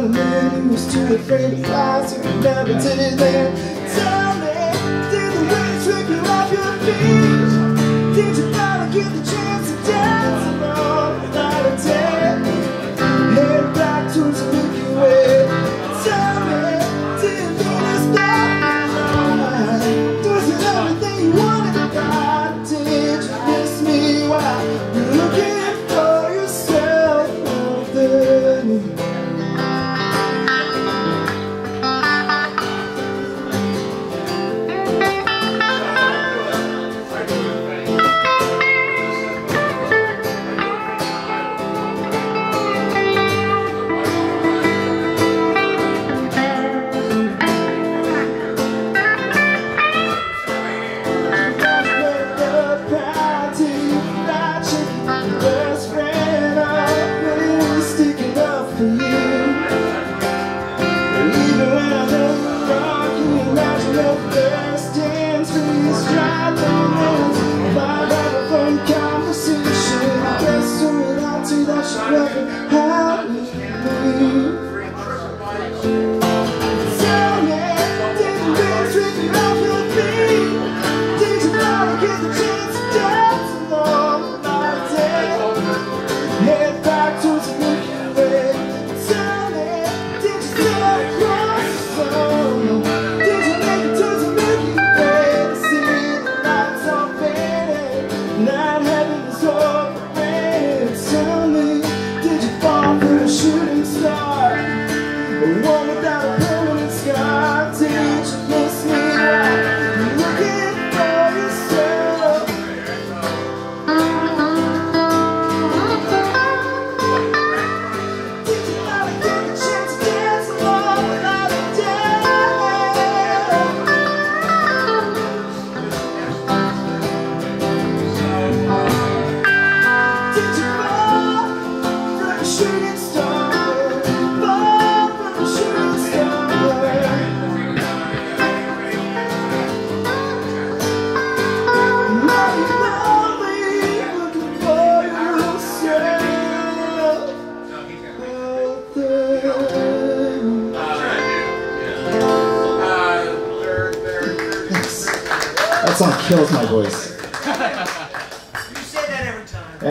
a man too afraid to fly, so he never did it there. song kills my voice.